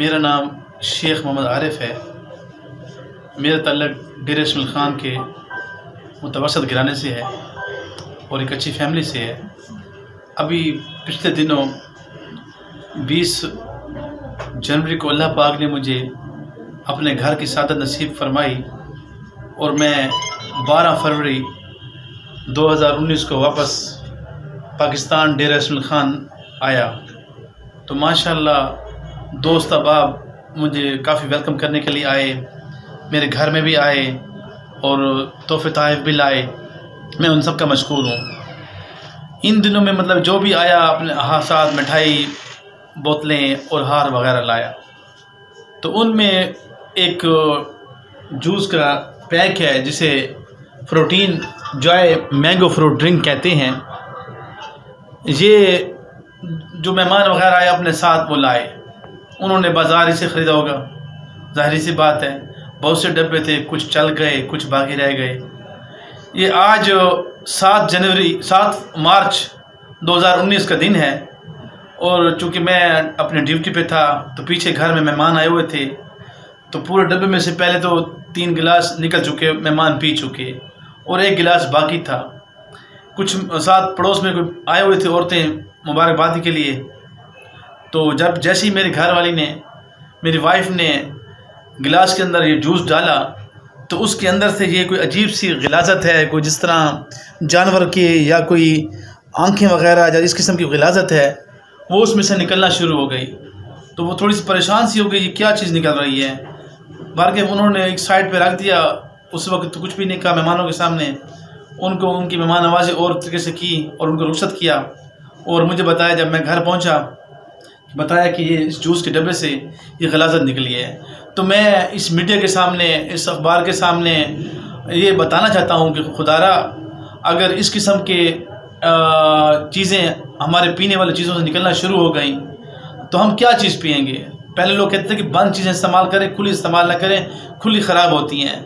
میرا نام شیخ محمد عارف ہے۔ میرا تعلق ڈیر اسمل خان کے متوسط گرانے سے ہے اور ایک اچھی فیملی سے ہے۔ ابھی پچھلے دنوں بیس جنوری کو اللہ پاک نے مجھے اپنے گھر کی سعادت نصیب فرمائی اور میں بارہ فروری دو ہزار انیس کو واپس پاکستان ڈیر اسمل خان آیا۔ تو ماشاء اللہ دوست احباب مجھے کافی ویلکم کرنے کے لیے آئے، میرے گھر میں بھی آئے اور تحفے تحائف بھی لائے۔ میں ان سب کا مشکور ہوں۔ ان دنوں میں مطلب جو بھی آیا، اپنے ہاتھ ساتھ مٹھائی، بوتلیں اور ہار وغیرہ لایا۔ تو ان میں ایک جوس کا پیک ہے، جسے فروٹین جوائے مینگو فروٹ ڈرنک کہتے ہیں۔ یہ جو مہمان وغیرہ آئے، اپنے ساتھ وہ لائے۔ انہوں نے بازار سے خریدا ہوگا۔ ظاہری سی بات ہے، بہت سے ڈبے تھے، کچھ چل گئے، کچھ باقی رہ گئے۔ یہ آج سات جنوری، سات مارچ دو ہزار انیس کا دن ہے۔ اور چونکہ میں اپنے ڈیوٹی پہ تھا، تو پیچھے گھر میں مہمان آئے ہوئے تھے۔ تو پورے ڈبے میں سے پہلے تو تین گلاس نکل چکے، مہمان پی چکے۔ اور ایک گلاس باقی تھا۔ کچھ ساتھ پڑوس میں آئے ہوئے تھے، عورتیں مبارکبادی کے لیے۔ تو جب جیسے ہی میری گھر والی نے، میری وائف نے گلاس کے اندر یہ جوس ڈالا، تو اس کے اندر سے یہ کوئی عجیب سی غلازت ہے، کوئی جس طرح جانور کی یا کوئی آنکھیں وغیرہ یا اس قسم کی غلازت ہے، وہ اس میں سے نکلنا شروع ہو گئی۔ تو وہ تھوڑی سی پریشان سی ہو گئی یہ کیا چیز نکل رہی ہے۔ بار کے انہوں نے ایک سائڈ پہ رکھ دیا، اس وقت تو کچھ بھی نہیں کہا مہمانوں کے سامنے۔ ان کو ان کی مہمان آوازیں اور طریقے سے کی اور ان کو رخصت کیا۔ اور مجھے بتایا، جب میں گھر پہنچا بتایا کہ یہ اس جوس کے ڈبے سے یہ غلازت نکلی ہے۔ تو میں اس میڈیا کے سامنے، اس اخبار کے سامنے یہ بتانا چاہتا ہوں کہ خدارہ اگر اس قسم کے چیزیں ہمارے پینے والی چیزوں سے نکلنا شروع ہو گئیں، تو ہم کیا چیز پئیں گے؟ پہلے لوگ کہتے ہیں کہ بند چیزیں استعمال کریں، کھلی استعمال نہ کریں، کھلی خراب ہوتی ہیں۔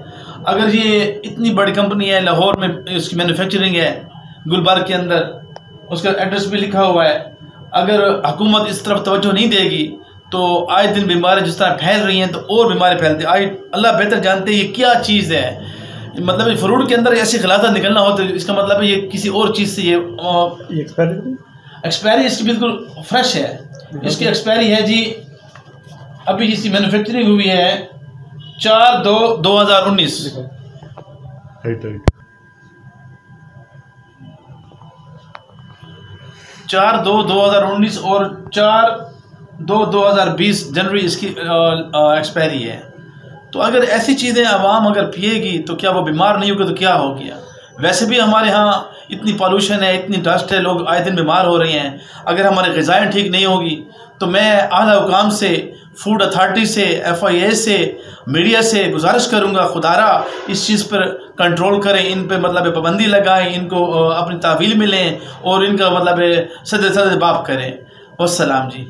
اگر یہ اتنی بڑی کمپنی ہے، لاہور میں اس کی مینوفیکچرنگ ہے، گلبرگ کے اندر، اس کا ایڈریس بھی لکھا ہوا ہے۔ اگر حکومت اس طرف توجہ نہیں دے گی تو آئے دن بیماری جس طرح پھیل رہی ہیں تو اور بیماری پھیلتی آئے اللہ بہتر جانتے ہیں یہ کیا چیز ہے۔ مطلب فروٹ کے اندر ایسی خلاصہ نکلنا ہو تو اس کا مطلب ہے یہ کسی اور چیز سے یہ ایکسپائری اس کی بالکل فریش ہے۔ اس کی ایکسپائری ہے جی ابھی جس کی مینوفیکچرنگ ہوئی ہے چار دو دو ہزار انیس۔ چار دو دو ہزار انیس اور چار دو دو ہزار بیس جنوری اس کی ایکسپائری ہے۔ تو اگر ایسی چیزیں عوام اگر پیے گی تو کیا وہ بیمار نہیں ہوگی تو کیا ہو گیا؟ ویسے بھی ہمارے ہاں اتنی پالوشن ہے، اتنی ڈسٹ ہے، لوگ آئے دن بیمار ہو رہے ہیں۔ اگر ہمارے غذائیں ٹھیک نہیں ہوگی تو میں اعلیٰ حکام سے فوڈ اتھارٹی سے ایف آئی اے سے میڈیا سے گزارش کروں گا خدا را اس چیز پر کنٹرول کریں، ان پہ مطلب پابندی لگائیں، ان کو اپنی تعویل میں لیں اور ان کا مطلب صدر صد باپ کریں۔ والسلام جی۔